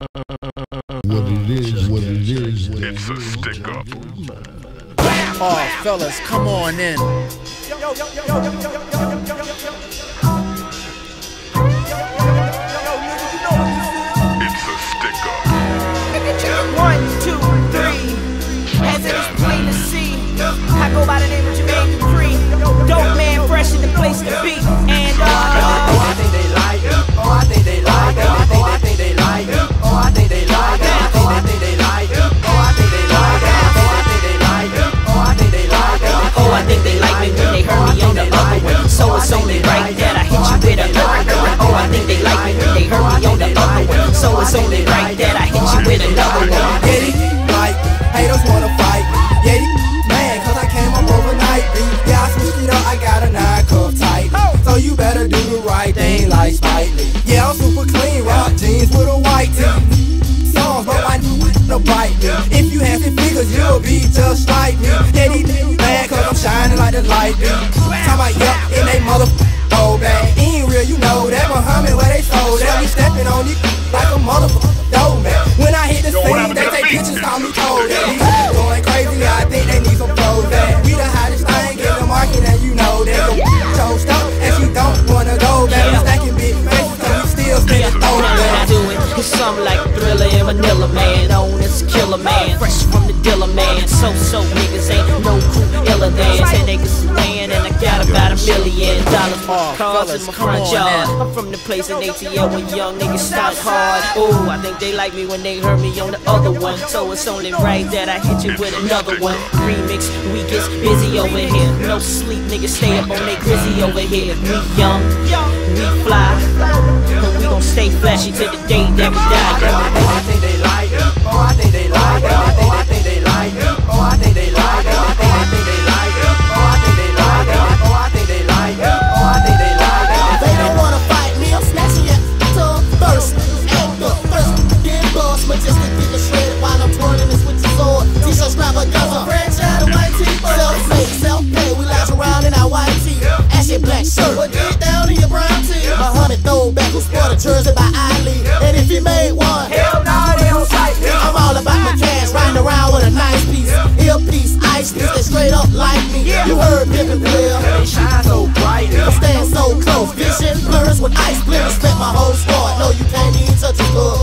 What it is, what it is, what it It's a stick up. Oh, fellas, come on in. It's haters wanna fight. Yeah, you mad cause I came up overnight. Yeah, I switched it up, I got a nine cup tight. So you better do the right thing like Spike Lee. Yeah, I'm super clean, rock jeans with a white tee. Songs, but my no bite me. If you have figures, you'll be just like me. Yeah, these niggas mad cause I'm shining like the light. Talk about yup in they mother old bag. Ain't real, you know that Muhammad where they sold that. We stepping on these like a motherfucker pictures, call me cold. These going crazy, I think they need some. Man. We the hottest thing in the market, and you know that the chose up, and she don't wanna go back. We stacking big faces, so we still spinning throw when I do it, it's something like Thriller and Manila Man. Known as Killer Man, fresh from the Dilla Man. So so niggas ain't no cool cars in my front on yard. I'm from the place in ATL when young niggas stop hard. Ooh, I think they like me when they heard me on the other one. So it's only right that I hit you with another one. Remix, we get busy over here. No sleep, niggas stay up on they grizzy over here. We young, we fly, and we gon' stay flashy till the day that we die. Oh, I think they like it. Oh, I think back. Sure. What did down in your brown tee? Yeah. Muhammad throwback who sport a jersey by Ali. And if he made one, hell nah, they don't fight me. I'm all about my cash, riding around with a nice piece. Earpiece, ice piece, they straight up like me. You heard Pippin Player. They shine so bright. Stand so close. Vision blurs with ice blitters. Spent my whole squad. No, you can't even touch a club.